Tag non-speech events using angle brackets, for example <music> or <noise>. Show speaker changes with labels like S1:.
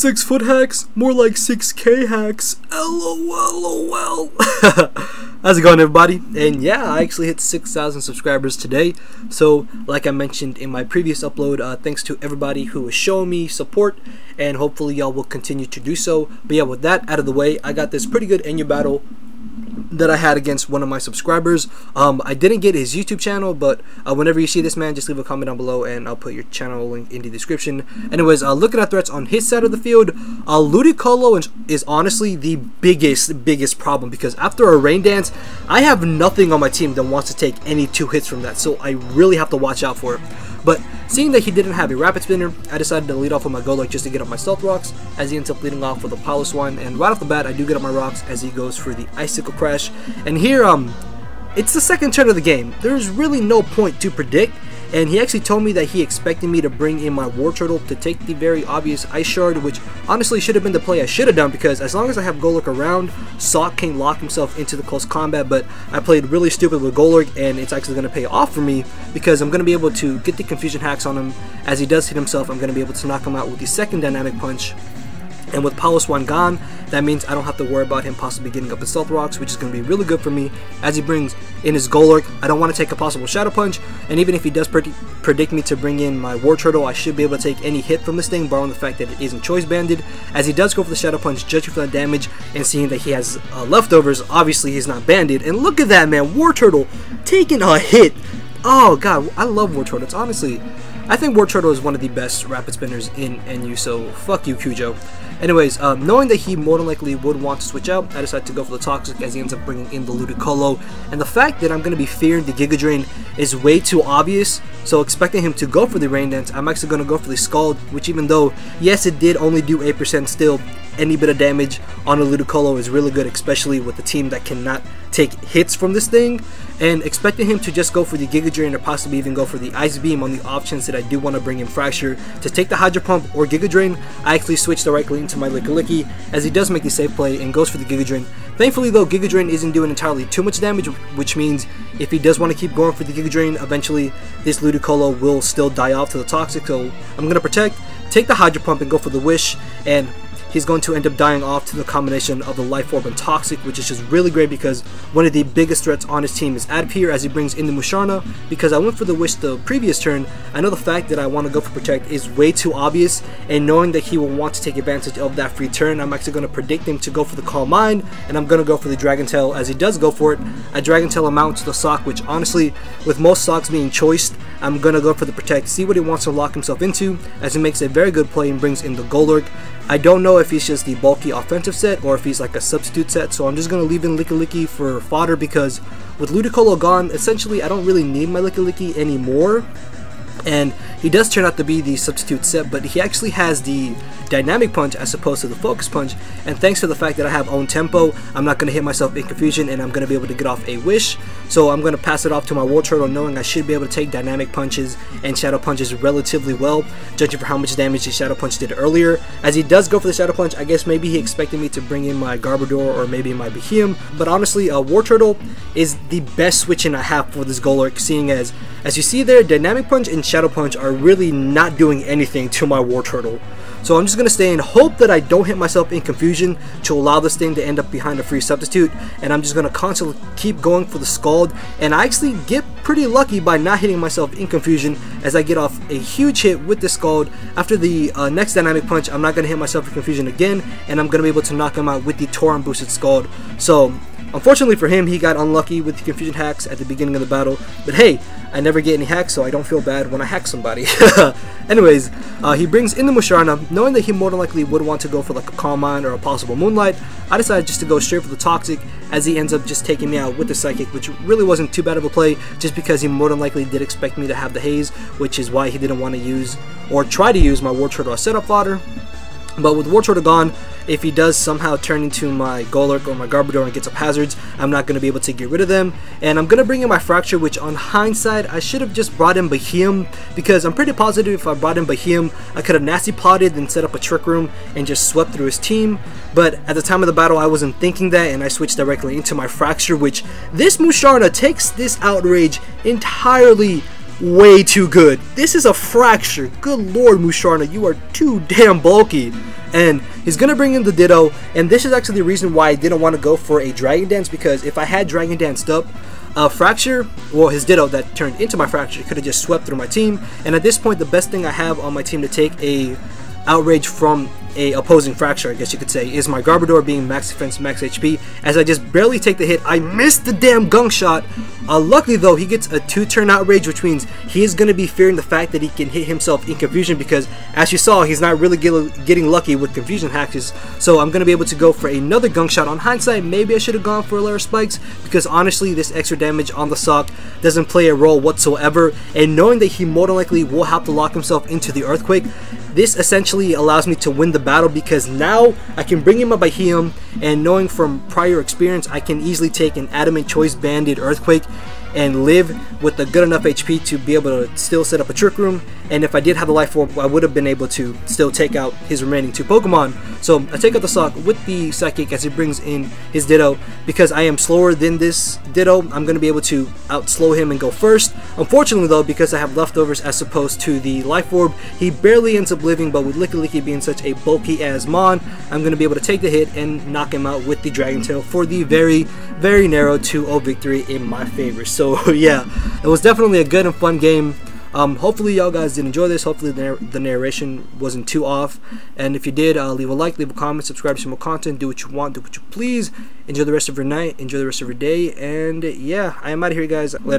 S1: Six foot hacks? More like 6k hacks. LOL. <laughs> How's it going, everybody? And yeah, I actually hit 6,000 subscribers today. So, like I mentioned in my previous upload, uh, thanks to everybody who is showing me support, and hopefully y'all will continue to do so. But yeah, with that out of the way, I got this pretty good NU battle that I had against one of my subscribers. Um, I didn't get his YouTube channel, but uh, whenever you see this man, just leave a comment down below and I'll put your channel link in the description. Anyways, uh, looking at threats on his side of the field, uh, Ludicolo is, is honestly the biggest, biggest problem because after a rain dance, I have nothing on my team that wants to take any two hits from that, so I really have to watch out for it. But seeing that he didn't have a rapid spinner, I decided to lead off with my Golurk just to get up my stealth rocks, as he ends up leading off with a Piloswine, and right off the bat I do get up my rocks as he goes for the Icicle Crash. And here, um, it's the second turn of the game. There's really no point to predict, and he actually told me that he expected me to bring in my Wartortle to take the very obvious Ice Shard, which honestly should have been the play I should have done because as long as I have Golurk around, Sawk can lock himself into the close combat, but I played really stupid with Golurk and it's actually going to pay off for me because I'm going to be able to get the Confusion Hacks on him. As he does hit himself, I'm going to be able to knock him out with the second Dynamic Punch and with Piloswine gone, that means I don't have to worry about him possibly getting up in Stealth Rocks, which is going to be really good for me as he brings in his Golurk. I don't want to take a possible Shadow Punch, and even if he does predict, predict me to bring in my Wartortle, I should be able to take any hit from this thing, barring the fact that it isn't Choice Banded. As he does go for the Shadow Punch, judging for the damage, and seeing that he has uh, leftovers, obviously he's not banded. And look at that, man, Wartortle taking a hit. Oh god, I love Wartortle. It's honestly, I think Wartortle is one of the best rapid spinners in NU, so fuck you, Cujo. Anyways, um, knowing that he more than likely would want to switch out, I decided to go for the Toxic as he ends up bringing in the Ludicolo. And the fact that I'm going to be fearing the Giga Drain is way too obvious, so expecting him to go for the Rain Dance, I'm actually going to go for the Scald, which even though, yes, it did only do 8% still, any bit of damage on a Ludicolo is really good, especially with a team that cannot take hits from this thing. And expecting him to just go for the Giga Drain or possibly even go for the Ice Beam on the options that I do want to bring in Fraxure To take the Hydro Pump or Giga Drain, I actually switched directly into my Lickilicky as he does make the safe play and goes for the Giga Drain. Thankfully though, Giga Drain isn't doing entirely too much damage, which means if he does want to keep going for the Giga Drain, eventually this Ludicolo will still die off to the Toxic, so I'm going to protect, take the Hydro Pump and go for the Wish, and he's going to end up dying off to the combination of the Life Orb and Toxic, which is just really great because one of the biggest threats on his team is Adapir as he brings in the Musharna. Because I went for the Wish the previous turn, I know the fact that I want to go for Protect is way too obvious, and knowing that he will want to take advantage of that free turn, I'm actually going to predict him to go for the Calm Mind, and I'm going to go for the Dragon Tail as he does go for it. I Dragon Tail to the Sawk, which honestly, with most Sawks being choiced, I'm going to go for the Protect, see what he wants to lock himself into, as he makes a very good play and brings in the Golurk. I don't know if he's just the bulky offensive set or if he's like a substitute set, so I'm just going to leave in Lickilicky for fodder because with Ludicolo gone, essentially I don't really need my Lickilicky anymore. And he does turn out to be the substitute set, but he actually has the dynamic punch as opposed to the focus punch. And thanks to the fact that I have own tempo, I'm not going to hit myself in confusion and I'm going to be able to get off a wish. So I'm going to pass it off to my Wartortle knowing I should be able to take dynamic punches and shadow punches relatively well, judging for how much damage the shadow punch did earlier. As he does go for the shadow punch, I guess maybe he expected me to bring in my Garbodor or maybe my Behemoth. But honestly, uh, Wartortle is the best switching I have for this Golurk, seeing as, as you see there, dynamic punch and shadow punch are really not doing anything to my Wartortle. So I'm just going to stay and hope that I don't hit myself in confusion to allow this thing to end up behind a free substitute. And I'm just going to constantly keep going for the Scald. And I actually get pretty lucky by not hitting myself in confusion as I get off a huge hit with the Scald. After the uh, next dynamic punch, I'm not going to hit myself in confusion again. And I'm going to be able to knock him out with the Torrent boosted Scald. So Unfortunately for him, he got unlucky with the confusion hacks at the beginning of the battle, but hey, I never get any hacks, so I don't feel bad when I hack somebody. <laughs> Anyways, uh, he brings in the Musharna, knowing that he more than likely would want to go for like a Calm Mind or a possible Moonlight, I decided just to go straight for the Toxic, as he ends up just taking me out with the Psychic, which really wasn't too bad of a play, just because he more than likely did expect me to have the Haze, which is why he didn't want to use, or try to use my War Wartortle setup fodder. But with Wartortle gone, if he does somehow turn into my Golurk or my Garbodor and gets up hazards, I'm not going to be able to get rid of them. And I'm going to bring in my Fraxure, which on hindsight, I should have just brought in Behemoth, because I'm pretty positive if I brought in Behemoth, I could have nasty plotted and set up a Trick Room and just swept through his team. But at the time of the battle, I wasn't thinking that, and I switched directly into my Fraxure, which this Musharna takes this Outrage entirely way too good. This is a Fraxure. Good lord, Musharna, you are too damn bulky. And he's gonna bring in the Ditto, and this is actually the reason why I didn't want to go for a Dragon Dance because if I had Dragon Danced up, a Fraxure, well his Ditto that turned into my Fraxure could have just swept through my team. And at this point, the best thing I have on my team to take a outrage from a opposing Fraxure, I guess you could say, is my Garbodor being max defense, max HP. As I just barely take the hit, I missed the damn gunk shot. Uh, luckily though, he gets a two turn outrage, which means he is going to be fearing the fact that he can hit himself in confusion because as you saw, he's not really get getting lucky with confusion hacks. So I'm going to be able to go for another gunk shot. On hindsight, maybe I should have gone for a Layer of Spikes because honestly, this extra damage on the Sawk doesn't play a role whatsoever. And knowing that he more than likely will have to lock himself into the Earthquake, this essentially allows me to win the battle because now I can bring him up by him and knowing from prior experience I can easily take an Adamant Choice Banded Earthquake and live with a good enough HP to be able to still set up a Trick Room. And if I did have the Life Orb, I would have been able to still take out his remaining two Pokemon. So I take out the Sawk with the Psychic as he brings in his Ditto. Because I am slower than this Ditto, I'm going to be able to outslow him and go first. Unfortunately though, because I have leftovers as opposed to the Life Orb, he barely ends up living, but with Lickilicky being such a bulky as Mon, I'm going to be able to take the hit and knock him out with the Dragon Tail for the very, very narrow 2-0 victory in my favor. So so <laughs> yeah, it was definitely a good and fun game. Um, hopefully y'all guys did enjoy this. Hopefully the, the narration wasn't too off. And if you did, uh, leave a like, leave a comment, subscribe to more content, do what you want, do what you please. Enjoy the rest of your night, enjoy the rest of your day, and yeah, I am out of here guys. Later.